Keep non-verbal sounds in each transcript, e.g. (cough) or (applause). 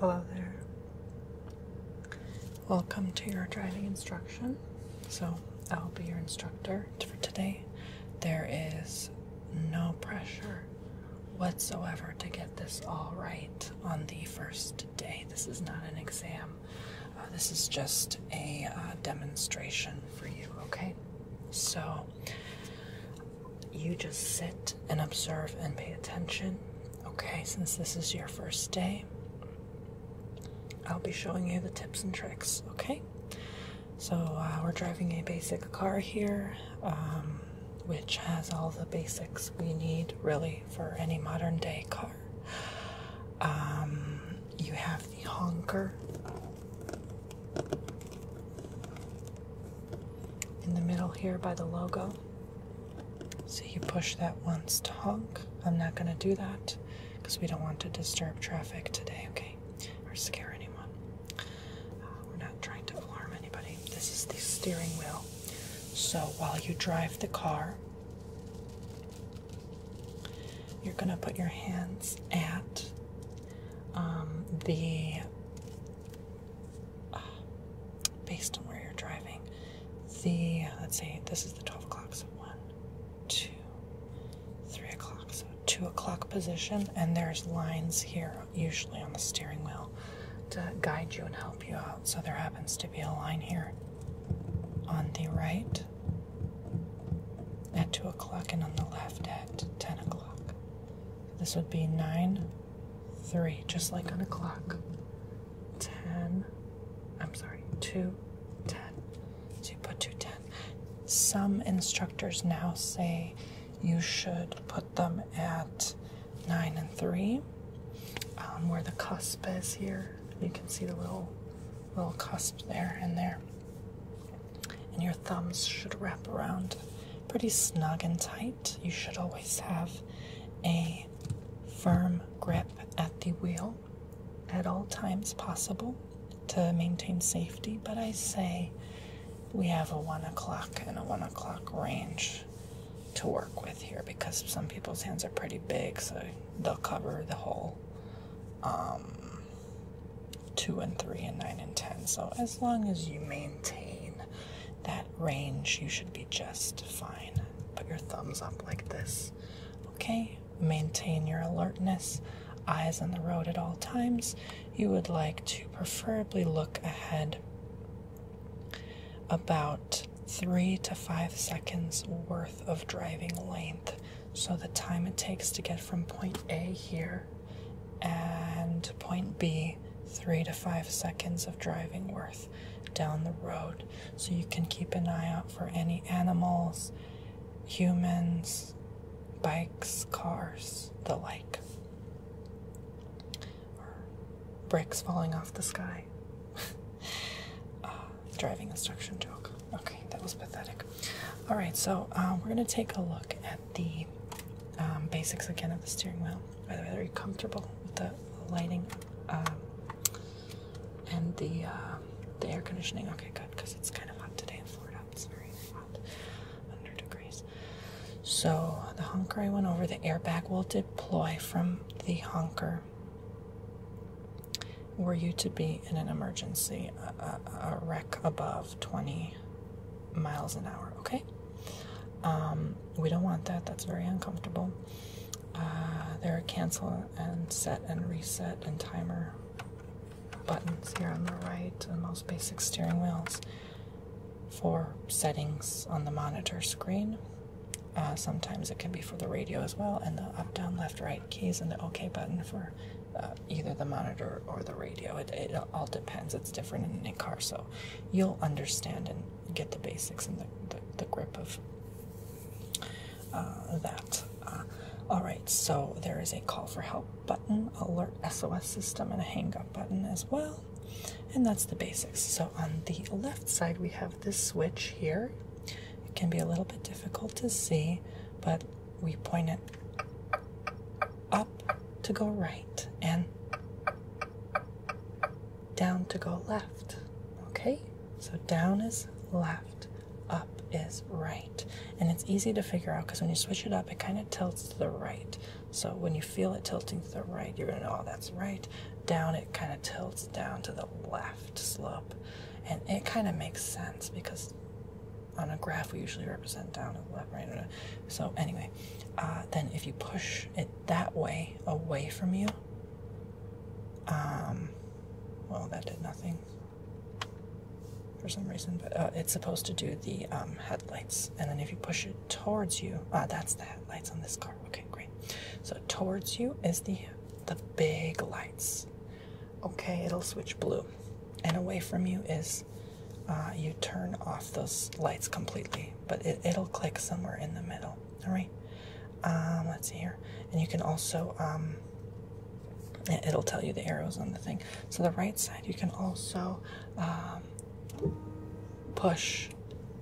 Hello there. Welcome to your driving instruction. So, I'll be your instructor for today. There is no pressure whatsoever to get this all right on the first day. This is not an exam, uh, this is just a uh, demonstration for you, okay? So, you just sit and observe and pay attention, okay? Since this is your first day, I'll be showing you the tips and tricks, okay? So, uh, we're driving a basic car here, um, which has all the basics we need really for any modern day car. Um, you have the honker in the middle here by the logo. So you push that once to honk. I'm not going to do that because we don't want to disturb traffic today, okay? Or scare anyone. Uh, we're not trying to alarm anybody. This is the steering wheel. So while you drive the car, you're going to put your hands at um, the, based on where you're driving, the, let's say this is the 12 o'clock, so one, two, three o'clock, so two o'clock position, and there's lines here, usually on the steering wheel, to guide you and help you out. So there happens to be a line here on the right at 2 o'clock and on the left at 10 o'clock. This would be 9, 3, just like on a clock. 10, I'm sorry, 2, 10. So you put 2, 10. Some instructors now say you should put them at 9 and 3, um, where the cusp is here. You can see the little, little cusp there and there. And your thumbs should wrap around pretty snug and tight. You should always have a firm grip at the wheel at all times possible to maintain safety. But I say we have a one o'clock and a one o'clock range to work with here because some people's hands are pretty big, so they'll cover the whole um, two and three and nine and ten. So as long as you maintain range, you should be just fine. Put your thumbs up like this. Okay? Maintain your alertness, eyes on the road at all times. You would like to preferably look ahead about three to five seconds worth of driving length. So the time it takes to get from point A here and point B, three to five seconds of driving worth down the road. So you can keep an eye out for any animals, humans, bikes, cars, the like. Or bricks falling off the sky. (laughs) uh, driving instruction joke. Okay, that was pathetic. All right, so uh, we're going to take a look at the um, basics again of the steering wheel. By the way, are you comfortable with the lighting um, and the uh, the air conditioning? Okay, good, because it's kind of hot today in Florida. It's very hot, 100 degrees. So the honker I went over, the airbag will deploy from the honker were you to be in an emergency, a, a, a wreck above 20 miles an hour, okay? Um, we don't want that, that's very uncomfortable. Uh, there are cancel and set and reset and timer buttons here on the right and most basic steering wheels for settings on the monitor screen. Uh, sometimes it can be for the radio as well, and the up, down, left, right keys, and the OK button for uh, either the monitor or the radio. It, it all depends. It's different in any car, so you'll understand and get the basics and the, the, the grip of uh, that. Uh, all right, so there is a call for help button, alert SOS system, and a hang up button as well. And that's the basics. So on the left side, we have this switch here. It can be a little bit difficult to see, but we point it up to go right and down to go left. Okay? So down is left, is right. And it's easy to figure out because when you switch it up, it kind of tilts to the right. So when you feel it tilting to the right, you're going to know, oh, that's right. Down, it kind of tilts down to the left slope. And it kind of makes sense because on a graph we usually represent down and left, right? So anyway, uh, then if you push it that way, away from you, um, well, that did nothing for some reason, but uh, it's supposed to do the um, headlights. And then if you push it towards you, ah, that's the headlights on this car. Okay, great. So towards you is the the big lights. Okay, it'll switch blue, and away from you is uh, you turn off those lights completely, but it, it'll click somewhere in the middle. All right. Um, let's see here, and you can also um, it'll tell you the arrows on the thing. So the right side, you can also um, push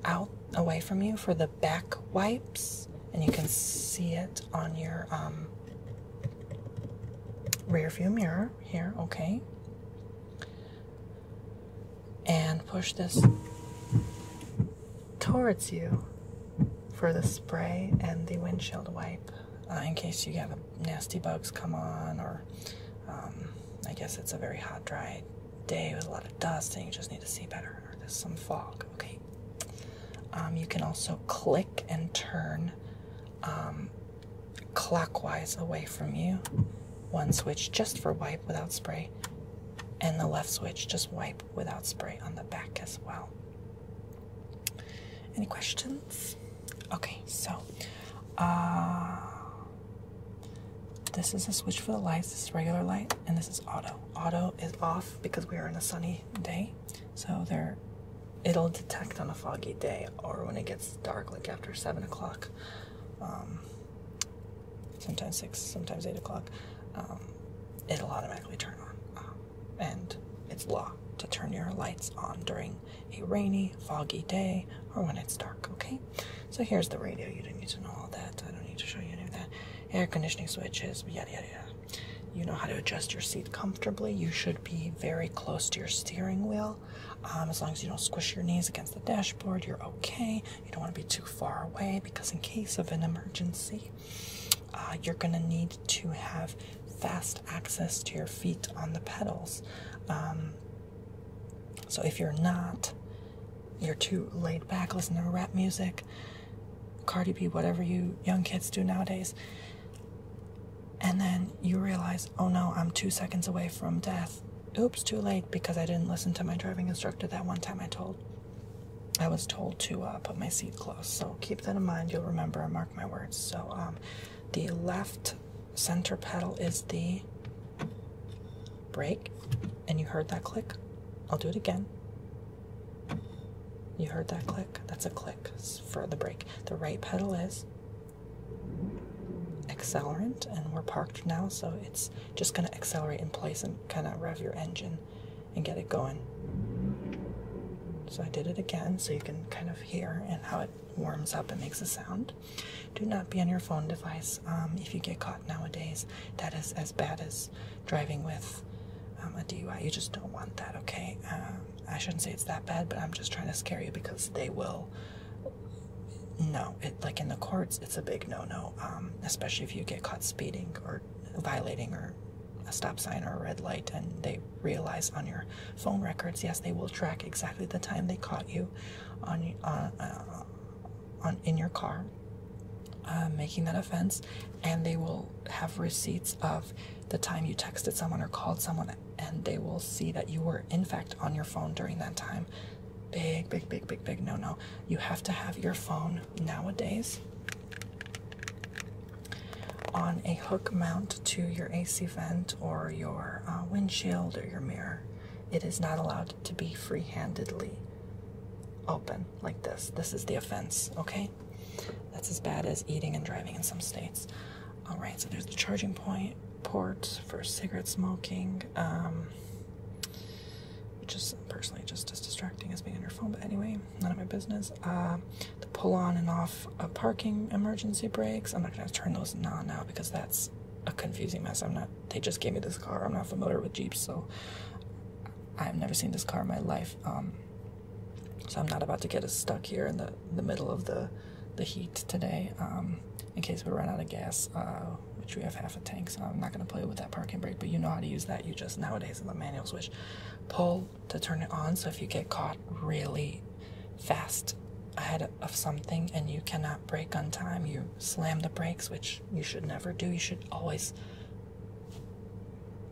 out away from you for the back wipes, and you can see it on your um, rear view mirror here, okay? And push this towards you for the spray and the windshield wipe uh, in case you have nasty bugs come on, or um, I guess it's a very hot, dry day with a lot of dust and you just need to see better some fog, okay? Um, you can also click and turn um, clockwise away from you. One switch just for wipe without spray, and the left switch just wipe without spray on the back as well. Any questions? Okay, so uh, this is a switch for the lights. This is regular light, and this is auto. Auto is off because we are in a sunny day, so there it'll detect on a foggy day or when it gets dark, like after seven o'clock. Um, sometimes six, sometimes eight o'clock. Um, it'll automatically turn on, um, and it's law to turn your lights on during a rainy, foggy day or when it's dark. Okay, so here's the radio. You don't need to know all that. I don't need to show you any of that. Air conditioning switches, yada yada yada. You know how to adjust your seat comfortably. You should be very close to your steering wheel. Um, as long as you don't squish your knees against the dashboard, you're okay. You don't want to be too far away because, in case of an emergency, uh, you're going to need to have fast access to your feet on the pedals. Um, so, if you're not, you're too laid back, listening to rap music, Cardi B, whatever you young kids do nowadays, and then you realize, oh no, I'm two seconds away from death oops, too late because I didn't listen to my driving instructor that one time I told. I was told to uh, put my seat close. So keep that in mind. You'll remember and mark my words. So um, the left center pedal is the brake. And you heard that click. I'll do it again. You heard that click? That's a click for the brake. The right pedal is accelerant and we're parked now so it's just going to accelerate in place and kind of rev your engine and get it going. So I did it again so you can kind of hear and how it warms up and makes a sound. Do not be on your phone device um, if you get caught nowadays. That is as bad as driving with um, a DUI you just don't want that okay? Um, I shouldn't say it's that bad but I'm just trying to scare you because they will no, it like in the courts, it's a big no-no, um, especially if you get caught speeding or violating or a stop sign or a red light, and they realize on your phone records, yes, they will track exactly the time they caught you on uh, uh, on in your car uh, making that offense, and they will have receipts of the time you texted someone or called someone, and they will see that you were in fact on your phone during that time big, big, big, big, big no no. You have to have your phone nowadays on a hook mount to your AC vent or your uh, windshield or your mirror. It is not allowed to be free handedly open like this. This is the offense, okay? That's as bad as eating and driving in some states. All right, so there's the charging point port for cigarette smoking. Um, just personally just as distracting as being on your phone. But anyway, none of my business. Uh, the pull on and off of parking emergency brakes. I'm not gonna turn those on now because that's a confusing mess. I'm not. They just gave me this car. I'm not familiar with Jeeps, so I've never seen this car in my life. Um, So I'm not about to get us stuck here in the, the middle of the, the heat today um, in case we run out of gas, uh, which we have half a tank. So I'm not going to play with that parking brake, but you know how to use that. You just nowadays in the manual switch pull to turn it on. So if you get caught really fast ahead of something and you cannot brake on time, you slam the brakes, which you should never do. You should always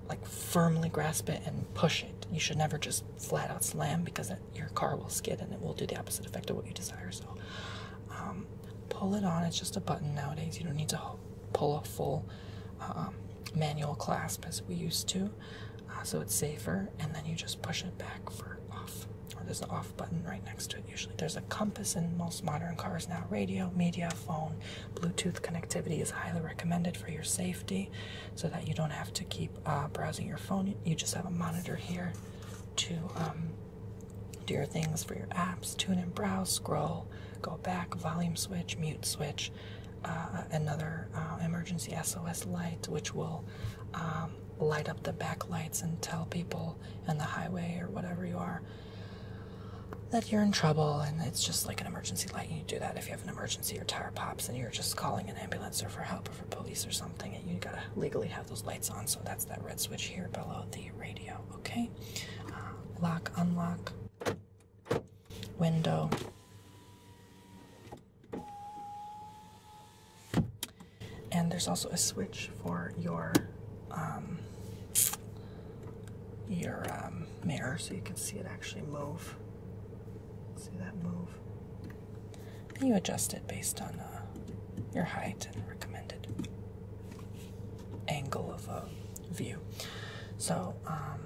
like firmly grasp it and push it. You should never just flat out slam because it, your car will skid and it will do the opposite effect of what you desire. So um, pull it on. It's just a button nowadays. You don't need to pull a full um, manual clasp as we used to. Uh, so it's safer. And then you just push it back for off or there's an off button right next to it usually. There's a compass in most modern cars now. Radio, media, phone, Bluetooth connectivity is highly recommended for your safety so that you don't have to keep uh, browsing your phone. You just have a monitor here to um, do your things for your apps, tune and browse, scroll, go back, volume switch, mute switch, uh, another uh, emergency SOS light, which will um, light up the back lights and tell people in the highway or whatever you are that you're in trouble and it's just like an emergency light. You do that if you have an emergency or tire pops and you're just calling an ambulance or for help or for police or something. And you gotta legally have those lights on. So that's that red switch here below the radio. Okay. Uh, lock, unlock, window. And there's also a switch for your um, your um, mirror so you can see it actually move. See that move? And you adjust it based on uh, your height and recommended angle of a view. So, um,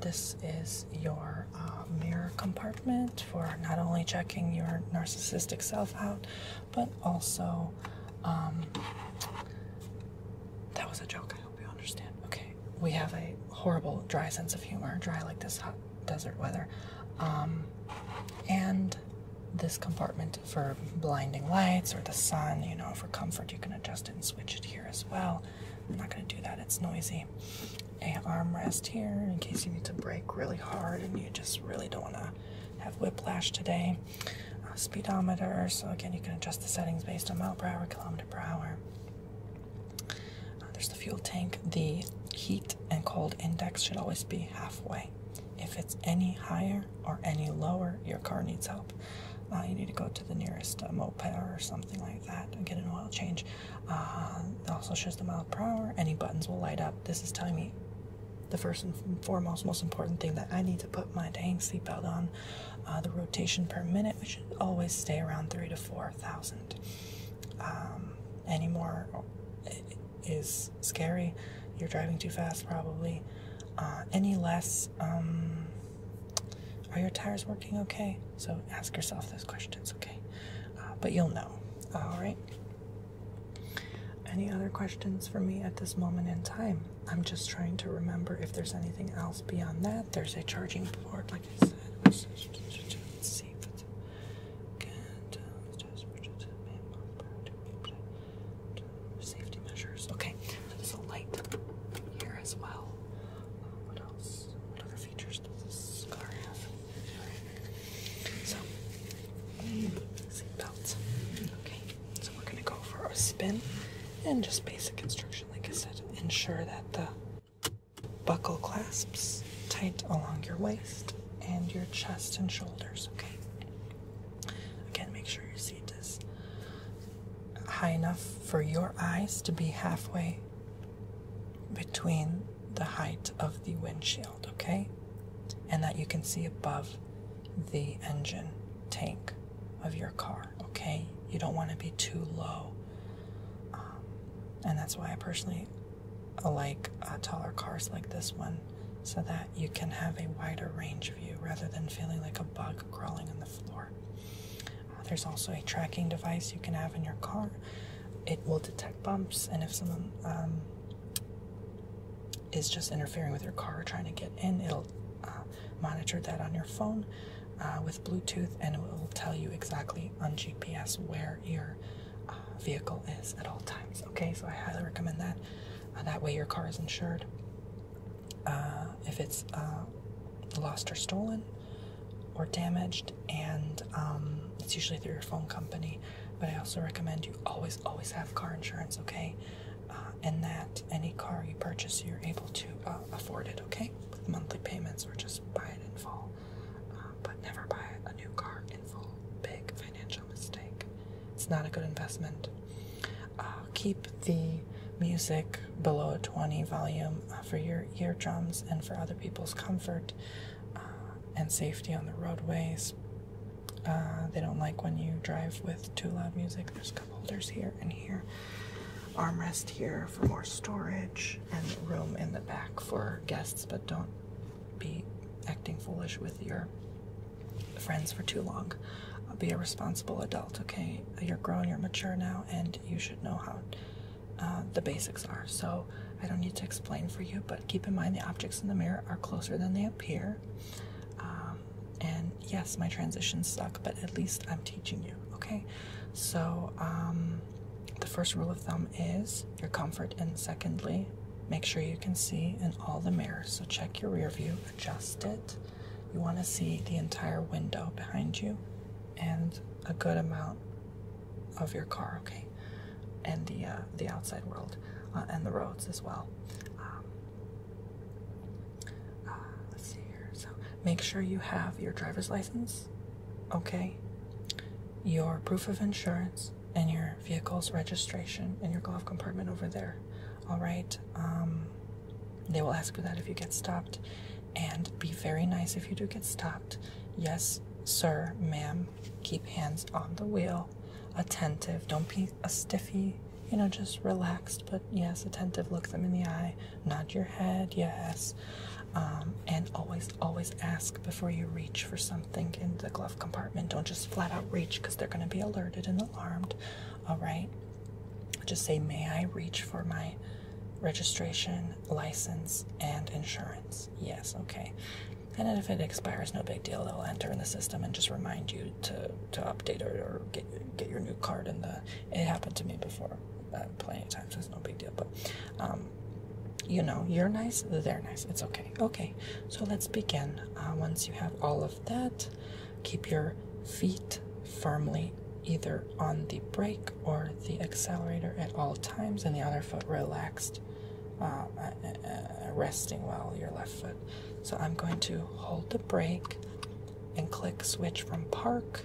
this is your uh, mirror compartment for not only checking your narcissistic self out, but also. Um, was a joke, I hope you understand. Okay, we have a horrible dry sense of humor, dry like this hot desert weather. Um, and this compartment for blinding lights or the sun, you know, for comfort, you can adjust it and switch it here as well. I'm not going to do that, it's noisy. A armrest here in case you need to brake really hard and you just really don't want to have whiplash today. A speedometer, so again, you can adjust the settings based on mile per hour, kilometer per hour. There's the fuel tank. The heat and cold index should always be halfway. If it's any higher or any lower, your car needs help. Uh, you need to go to the nearest uh, Mopar or something like that and get an oil change. Uh, it also shows the mile per hour. Any buttons will light up. This is telling me the first and foremost, most important thing that I need to put my dang seatbelt on. Uh, the rotation per minute, which should always stay around three to four thousand. Um, any more is scary. You're driving too fast, probably. Uh, any less, um, are your tires working okay? So ask yourself those questions, okay? Uh, but you'll know, all right? Any other questions for me at this moment in time? I'm just trying to remember if there's anything else beyond that. There's a charging port, like I said. Let's see if it's Safety measures. Okay, so there's a light here as well. What else? What other features does this car have? So, seat belts. Okay, so we're gonna go for a spin and just basic instruction, like I said. Ensure that the buckle clasps tight along your waist and your chest and shoulders, okay? Again, make sure your seat is high enough for your eyes to be halfway between the height of the windshield, okay? And that you can see above the engine tank of your car, okay? You don't want to be too low. And that's why I personally like uh, taller cars like this one so that you can have a wider range of view rather than feeling like a bug crawling on the floor. Uh, there's also a tracking device you can have in your car. It will detect bumps, and if someone um, is just interfering with your car or trying to get in, it'll uh, monitor that on your phone uh, with Bluetooth and it will tell you exactly on GPS where your uh, vehicle is at all times. Okay, so I highly recommend that. Uh, that way, your car is insured. Uh, if it's uh, lost or stolen, or damaged, and um, it's usually through your phone company. But I also recommend you always, always have car insurance, okay? Uh, and that any car you purchase, you're able to uh, afford it, okay? With monthly payments or just buy it in full. Uh, but never buy a new car in full. Big financial mistake. Not a good investment. Uh, keep the music below a 20 volume uh, for your eardrums and for other people's comfort uh, and safety on the roadways. they don't like when you drive with too loud music. There's cup holders here and here armrest here for more storage and room in the back for guests, but don't be acting foolish with your friends for too long. Be a responsible adult, okay? You're grown, you're mature now, and you should know how uh, the basics are. So I don't need to explain for you, but keep in mind the objects in the mirror are closer than they appear. Um, and yes, my transitions suck, but at least I'm teaching you, okay? So, um, the first rule of thumb is your comfort, and secondly, make sure you can see in all the mirrors. So, check your rear view, adjust it. You want to see the entire window behind you and a good amount of your car, okay? And the, uh, the outside world uh, and the roads as well. Um, uh, let's see here. So, make sure you have your driver's license, okay? Your proof of insurance, and your vehicle's registration in your glove compartment over there. All right. Um, they will ask for that if you get stopped, and be very nice if you do get stopped. Yes, sir, ma'am. Keep hands on the wheel. Attentive. Don't be a stiffy. You know, just relaxed, but yes, attentive. Look them in the eye. Nod your head. Yes. Um, and always, always ask before you reach for something in the glove compartment. Don't just flat out reach because they're going to be alerted and alarmed. All right. Just say, May I reach for my registration, license, and insurance? Yes, okay. And if it expires, no big deal. They'll enter in the system and just remind you to, to update or, or get, get your new card in the. It happened to me before uh, plenty of times. It's no big deal. But um, you know, you're nice, they're nice. It's okay. Okay, so let's begin. Uh, once you have all of that, keep your feet firmly either on the brake or the accelerator at all times, and the other foot relaxed, uh, uh, uh resting while your left foot. So I'm going to hold the brake and click switch from park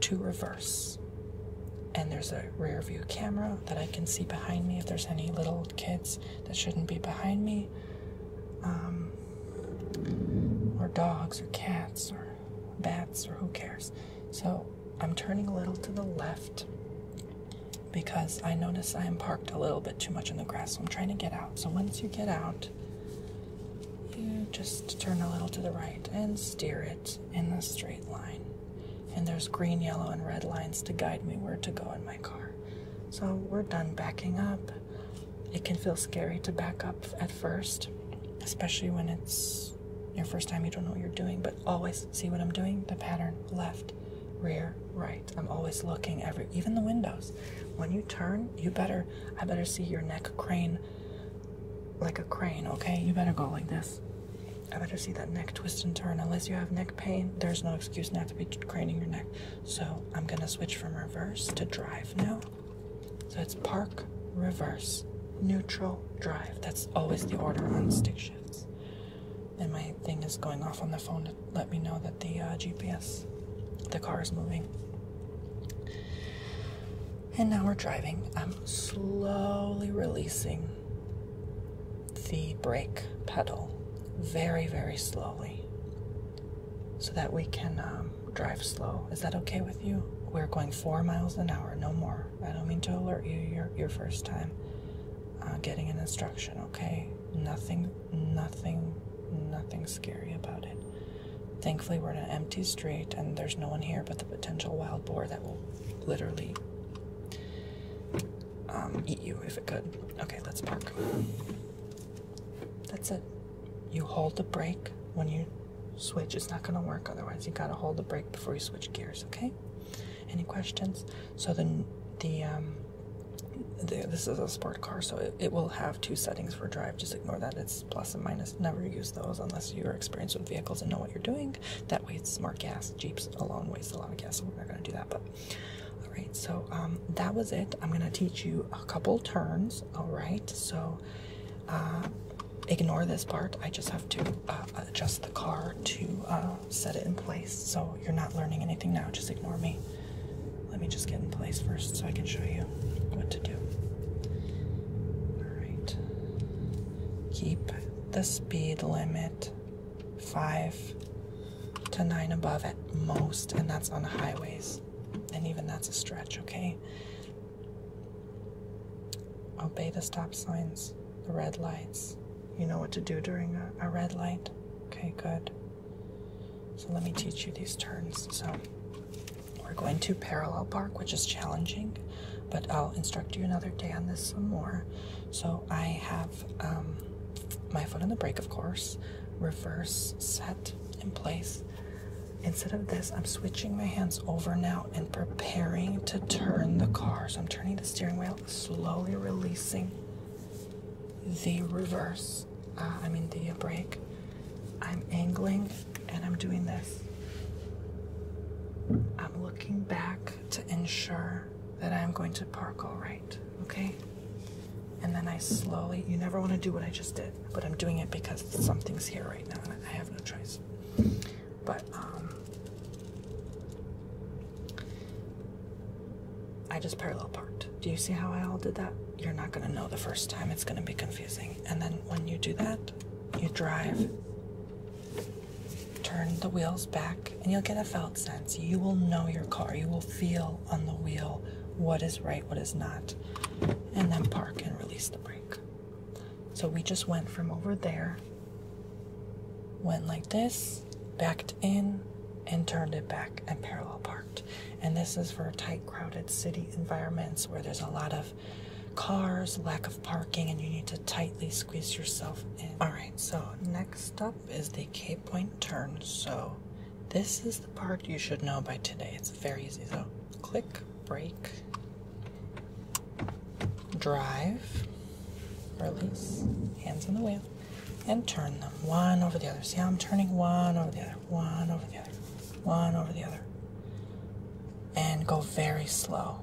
to reverse and there's a rear view camera that I can see behind me if there's any little kids that shouldn't be behind me, um, or dogs or cats or bats or who cares. So I'm turning a little to the left because I notice I am parked a little bit too much in the grass, so I'm trying to get out. So once you get out, just turn a little to the right and steer it in a straight line and there's green, yellow, and red lines to guide me where to go in my car. So we're done backing up. It can feel scary to back up at first, especially when it's your first time, you don't know what you're doing, but always see what I'm doing the pattern left, rear, right. I'm always looking every, even the windows. When you turn, you better, I better see your neck crane like a crane, okay? You better go like this. I better see that neck twist and turn. Unless you have neck pain, there's no excuse not to be craning your neck. So I'm gonna switch from reverse to drive now. So it's park, reverse, neutral, drive. That's always the order on stick shifts. And my thing is going off on the phone to let me know that the uh, GPS, the car is moving. And now we're driving. I'm slowly releasing the brake pedal very, very slowly so that we can um, drive slow. Is that okay with you? We're going four miles an hour, no more. I don't mean to alert you your, your first time uh, getting an instruction, okay? Nothing, nothing, nothing scary about it. Thankfully, we're in an empty street and there's no one here but the potential wild boar that will literally um, eat you if it could. Okay, let's park. That's it you hold the brake when you switch. It's not going to work otherwise. You got to hold the brake before you switch gears, okay? Any questions? So the the um, this is a sport car, so it, it will have two settings for drive. Just ignore that. It's plus and minus. Never use those unless you're experienced with vehicles and know what you're doing. That wastes more gas. Jeeps alone waste a lot of gas, so we're not going to do that. But all right, so um, that was it. I'm going to teach you a couple turns. All right, so uh, ignore this part. I just have to uh, adjust the car to uh, set it in place. So you're not learning anything now. Just ignore me. Let me just get in place first so I can show you what to do. Alright. Keep the speed limit 5 to 9 above at most, and that's on highways. And even that's a stretch, okay? Obey the stop signs, the red lights. You know what to do during a, a red light? Okay, good. So let me teach you these turns. So we're going to parallel park, which is challenging, but I'll instruct you another day on this some more. So I have um, my foot on the brake, of course, reverse set in place. Instead of this, I'm switching my hands over now and preparing to turn the car. So I'm turning the steering wheel, slowly releasing the reverse, uh, I mean the brake. I'm angling and I'm doing this. I'm looking back to ensure that I'm going to park all right, okay? And then I slowly, you never want to do what I just did, but I'm doing it because something's here right now and I have no choice. But, um, I just parallel parked. Do you see how I all did that? You're not going to know the first time. It's going to be confusing. And then when you do that, you drive turn the wheels back and you'll get a felt sense. You will know your car. You will feel on the wheel what is right, what is not. And then park and release the brake. So we just went from over there, went like this, backed in, and turned it back and parallel parked. And this is for tight, crowded city environments where there's a lot of cars, lack of parking, and you need to tightly squeeze yourself in. All right, so next up is the K point turn. So this is the part you should know by today. It's very easy. So click, brake, drive, release, hands on the wheel, and turn them one over the other. See how I'm turning one over the other, one over the other, one over the other. And go very slow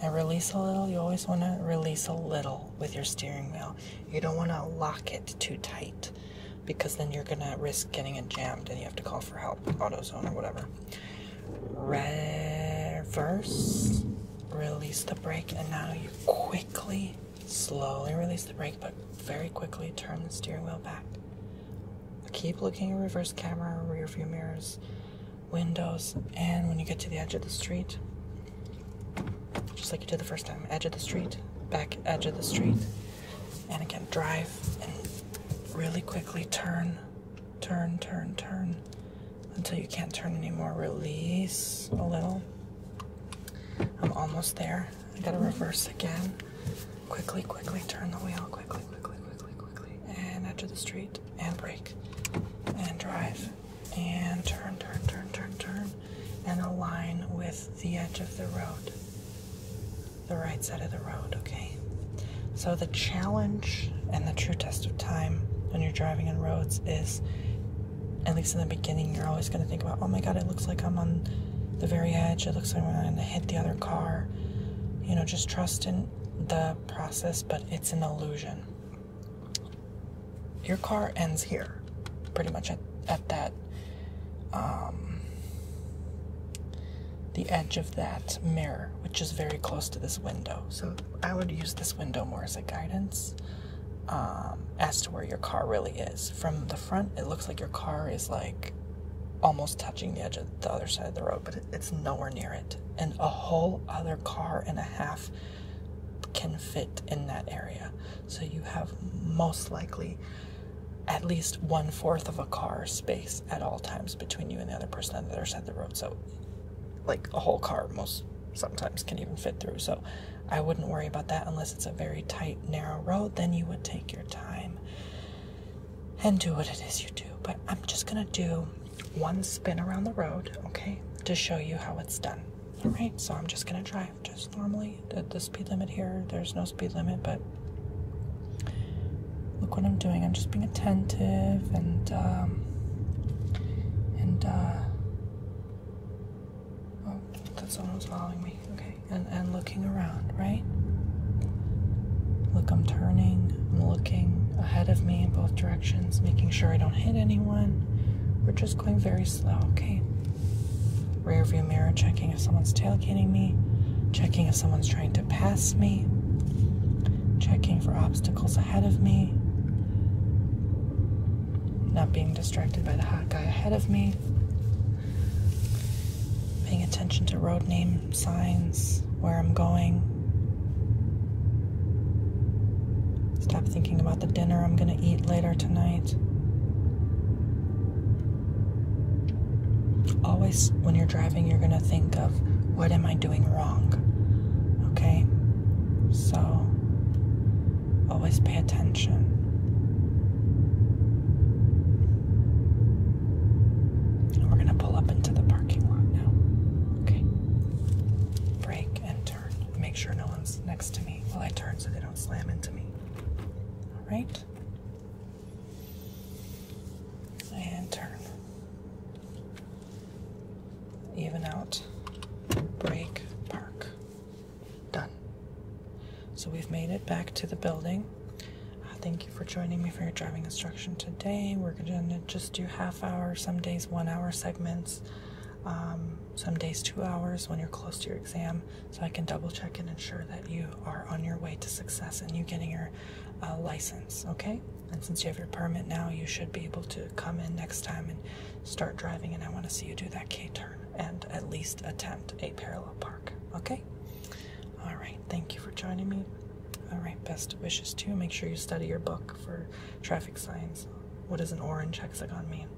and release a little. You always want to release a little with your steering wheel. You don't want to lock it too tight because then you're going to risk getting it jammed and you have to call for help, AutoZone or whatever. Reverse, release the brake, and now you quickly, slowly release the brake, but very quickly turn the steering wheel back. Keep looking at reverse camera, rear view mirrors, windows, and when you get to the edge of the street, just like you did the first time. Edge of the street, back edge of the street. And again, drive and really quickly turn, turn, turn, turn until you can't turn anymore. Release a little. I'm almost there. I gotta reverse again. Quickly, quickly turn the wheel. Quickly, quickly, quickly, quickly. And edge of the street. And brake. And drive. And turn, turn, turn, turn, turn. And align with the edge of the road the right side of the road, okay? So, the challenge and the true test of time when you're driving on roads is, at least in the beginning, you're always going to think about, oh my god, it looks like I'm on the very edge. It looks like I'm going to hit the other car. You know, just trust in the process, but it's an illusion. Your car ends here, pretty much at, at that. Um, the edge of that mirror, which is very close to this window. So I would use this window more as a guidance um, as to where your car really is. From the front, it looks like your car is like almost touching the edge of the other side of the road, but it, it's nowhere near it. And a whole other car and a half can fit in that area. So you have most likely at least one fourth of a car space at all times between you and the other person on the other side of the road. So like a whole car most sometimes can even fit through. So I wouldn't worry about that unless it's a very tight, narrow road. Then you would take your time and do what it is you do. But I'm just gonna do one spin around the road, okay, to show you how it's done. All right, so I'm just gonna drive just normally. The, the speed limit here, there's no speed limit, but look what I'm doing. I'm just being attentive and um, and uh, oh, that's someone who's following me. Okay, and and looking around, right? Look, I'm turning. I'm looking ahead of me in both directions, making sure I don't hit anyone. We're just going very slow, okay? Rear view mirror, checking if someone's tailgating me, checking if someone's trying to pass me, checking for obstacles ahead of me, not being distracted by the hot guy ahead of me, attention to road name signs, where I'm going. Stop thinking about the dinner I'm gonna eat later tonight. Always, when you're driving, you're gonna think of what am I doing wrong? Okay? So, always pay attention. And we're gonna pull up into the parking lot now. Okay? Brake and turn. Make sure no one's while I turn so they don't slam into me. Alright? And turn. Even out. Brake. Park. Done. So we've made it back to the building. Uh, thank you for joining me for your driving instruction today. We're going to just do half hour, some days one hour segments, um, some days two hours when you're close to your exam, so I can double check and ensure that you are on your way to success and you getting your uh, license, okay? And since you have your permit now, you should be able to come in next time and start driving. And I want to see you do that K turn and at least attempt a parallel park, okay? All right, thank you for joining me. All right, best wishes to you. Make sure you study your book for traffic signs. What does an orange hexagon mean?